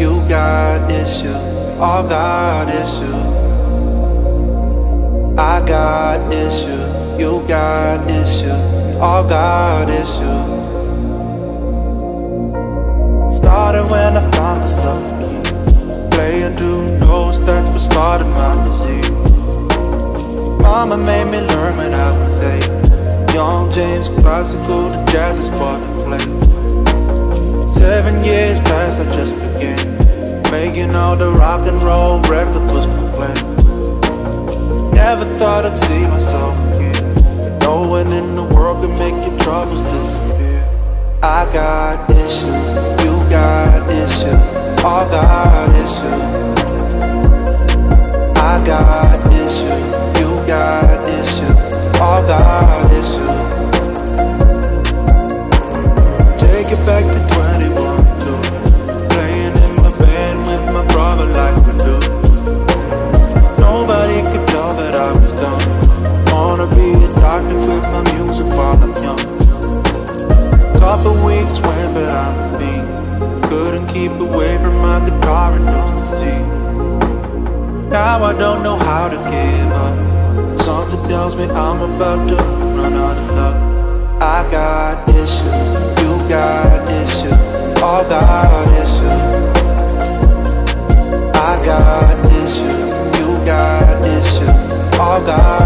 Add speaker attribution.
Speaker 1: you got issues, all got issues. I got issues, you got issues, all got issues. Started when I found myself a kid, playing who knows that's what started my disease. Mama made me learn when I was eight. Young James, classical, the jazz is part to play. Seven years past, I just began making all the rock and roll records was playing. Never thought I'd see myself again. No one in the world can make your troubles disappear. I got issues, you got issues, all got issues. I got six when, but I'm a fiend Couldn't keep away from my guitar and nose disease. Now I don't know how to give up. But Something tells me I'm about to run out of luck. I got issues, you got issues, all got issues. I got issues, you got issues, all got